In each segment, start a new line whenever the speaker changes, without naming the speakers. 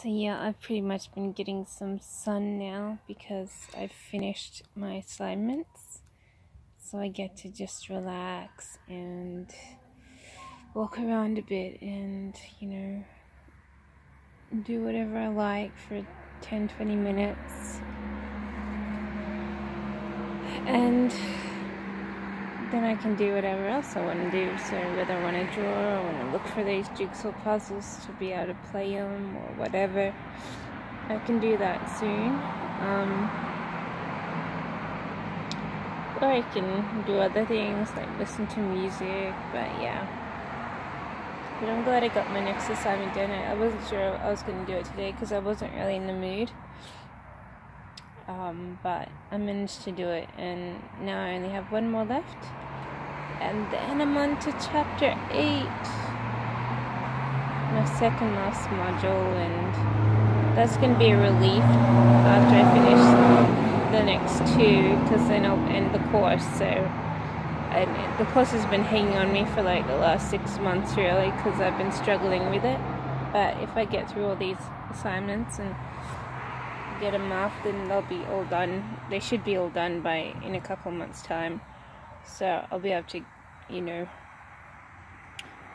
So yeah, I've pretty much been getting some sun now because I've finished my assignments. So I get to just relax and walk around a bit and, you know, do whatever I like for 10 20 minutes. And then I can do whatever else I want to do. So whether I want to draw, or I want to look for these jigsaw puzzles to be able to play them, or whatever, I can do that soon. Um, or I can do other things like listen to music. But yeah. But I'm glad I got my next assignment done. I wasn't sure I was going to do it today because I wasn't really in the mood. Um, but I managed to do it, and now I only have one more left. And then I'm on to chapter 8 my second last module and that's going to be a relief after I finish the next two because then I'll end the course. So the course has been hanging on me for like the last six months really because I've been struggling with it. But if I get through all these assignments and get them off then they'll be all done they should be all done by in a couple months time so I'll be able to, you know.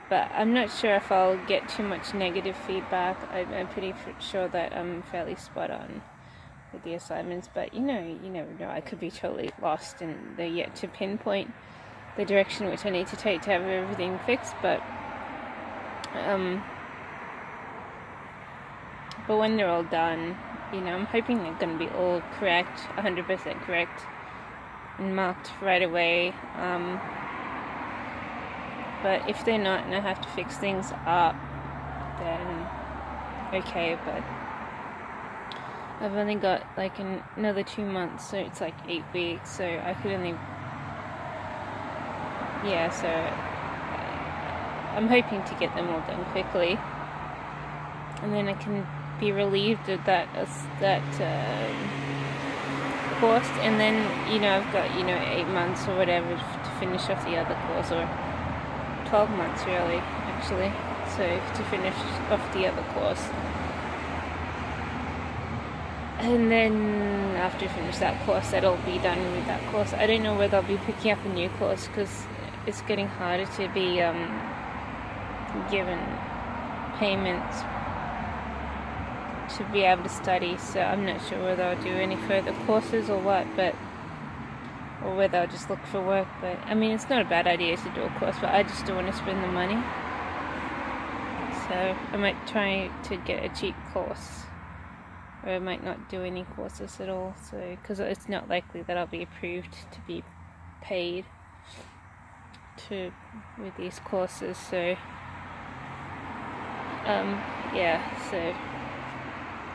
But I'm not sure if I'll get too much negative feedback. I'm, I'm pretty sure that I'm fairly spot on with the assignments. But you know, you never know. I could be totally lost, and they're yet to pinpoint the direction which I need to take to have everything fixed. But um, but when they're all done, you know, I'm hoping they're going to be all correct, 100% correct and marked right away. Um, but if they're not and I have to fix things up, then okay, but I've only got like an, another two months, so it's like eight weeks, so I could only. Yeah, so I'm hoping to get them all done quickly, and then I can be relieved of that that. Uh, course and then you know I've got you know eight months or whatever to finish off the other course or 12 months really actually so to finish off the other course and then after I finish that course that'll be done with that course I don't know whether I'll be picking up a new course because it's getting harder to be um, given payments to be able to study, so I'm not sure whether I'll do any further courses or what, but or whether I'll just look for work. But I mean, it's not a bad idea to do a course, but I just don't want to spend the money. So I might try to get a cheap course, or I might not do any courses at all. So because it's not likely that I'll be approved to be paid to with these courses. So um, yeah, so.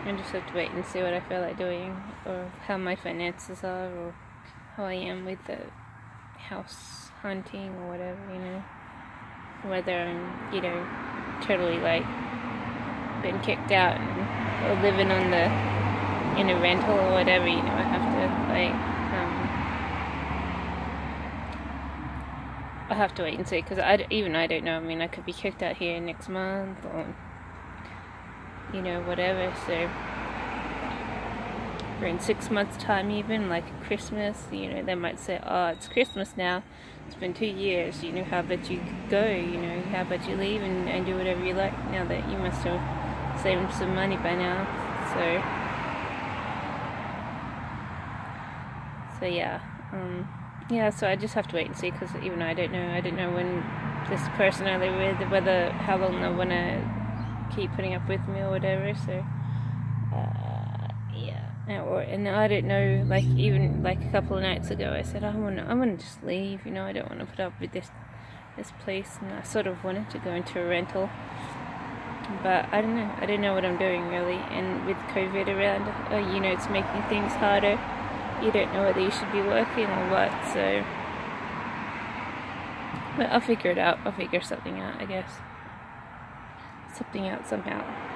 I just have to wait and see what I feel like doing, or how my finances are, or how I am with the house hunting, or whatever, you know. Whether I'm, you know, totally like been kicked out and, or living on the in a rental or whatever, you know. I have to like um, I have to wait and see because I even I don't know. I mean, I could be kicked out here next month or you know, whatever. So, or in six months' time, even like Christmas, you know, they might say, "Oh, it's Christmas now. It's been two years. You know, how about you go? You know, how about you leave and, and do whatever you like now that you must have saved some money by now." So, so yeah, um, yeah. So I just have to wait and see because even I don't know. I don't know when this person I live with, whether how long they want to keep putting up with me or whatever. So, uh, yeah. Or and I don't know. Like even like a couple of nights ago, I said I want to. I want to just leave. You know, I don't want to put up with this this place, and I sort of wanted to go into a rental. But I don't know. I don't know what I'm doing really. And with COVID around, uh, you know, it's making things harder. You don't know whether you should be working or what. So. But I'll figure it out. I'll figure something out, I guess something out somehow.